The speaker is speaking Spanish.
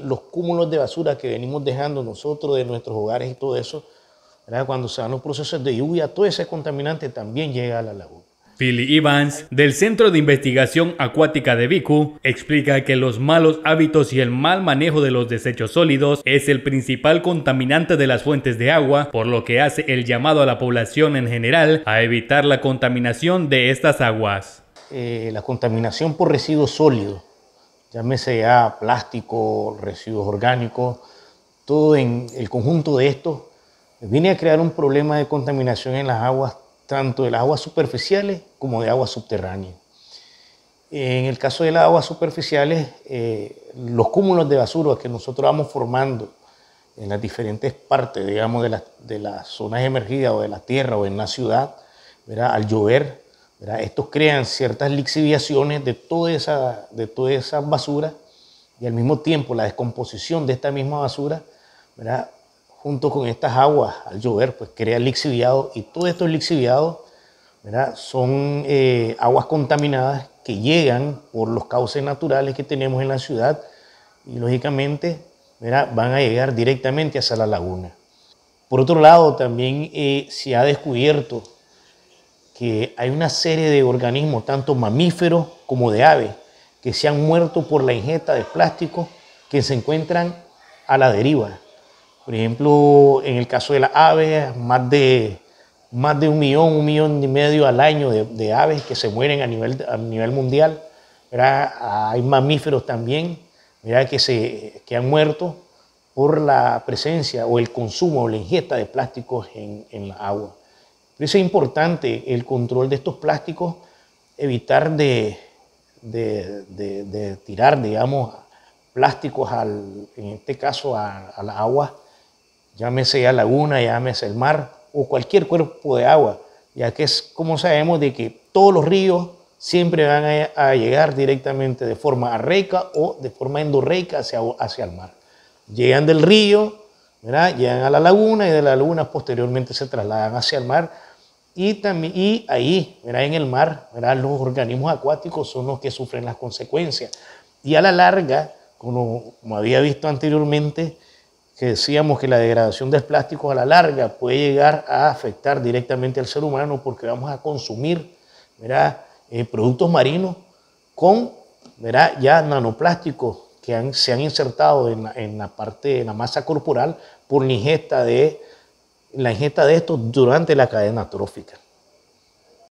Los cúmulos de basura que venimos dejando nosotros de nuestros hogares y todo eso, cuando se dan los procesos de lluvia, todo ese contaminante también llega a la laguna. Philly Evans, del Centro de Investigación Acuática de Vicu, explica que los malos hábitos y el mal manejo de los desechos sólidos es el principal contaminante de las fuentes de agua, por lo que hace el llamado a la población en general a evitar la contaminación de estas aguas. Eh, la contaminación por residuos sólidos, llámese ya plástico, residuos orgánicos, todo en el conjunto de esto viene a crear un problema de contaminación en las aguas tanto de las aguas superficiales como de aguas subterráneas. En el caso de las aguas superficiales, eh, los cúmulos de basura que nosotros vamos formando en las diferentes partes, digamos, de, las zonas emergidas o de la tierra o en la ciudad, al llover, estos crean ciertas lixiviaciones de toda, esa, de toda esa basura y al mismo tiempo la descomposición de esta misma basura junto con estas aguas al llover, pues crea lixiviado y todos estos lixiviados son eh, aguas contaminadas que llegan por los cauces naturales que tenemos en la ciudad y lógicamente van a llegar directamente hacia la laguna. Por otro lado, también eh, se ha descubierto que hay una serie de organismos, tanto mamíferos como de aves, que se han muerto por la ingesta de plástico que se encuentran a la deriva. Por ejemplo, en el caso de las aves, más de, más de un millón, un millón y medio al año de, aves que se mueren a nivel, a nivel mundial. Hay mamíferos también Que, se, que han muerto por la presencia o el consumo o la ingesta de plásticos en, en la agua. Eso es importante el control de estos plásticos, evitar de, tirar, digamos, plásticos, al, en este caso, a, a las aguas llámese laguna, llámese el mar o cualquier cuerpo de agua, ya que es como sabemos de que todos los ríos siempre van a, llegar directamente de forma arreica o de forma endorreica hacia, el mar. Llegan del río, llegan a la laguna y de la laguna posteriormente se trasladan hacia el mar y, también, y ahí, ¿verdad? en el mar, ¿verdad? los organismos acuáticos son los que sufren las consecuencias. Y a la larga, como, había visto anteriormente, que decíamos que la degradación del plástico a la larga puede llegar a afectar directamente al ser humano porque vamos a consumir eh, productos marinos con ya nanoplásticos que se han insertado en la, parte de la masa corporal por ingesta de, la ingesta de estos durante la cadena trófica.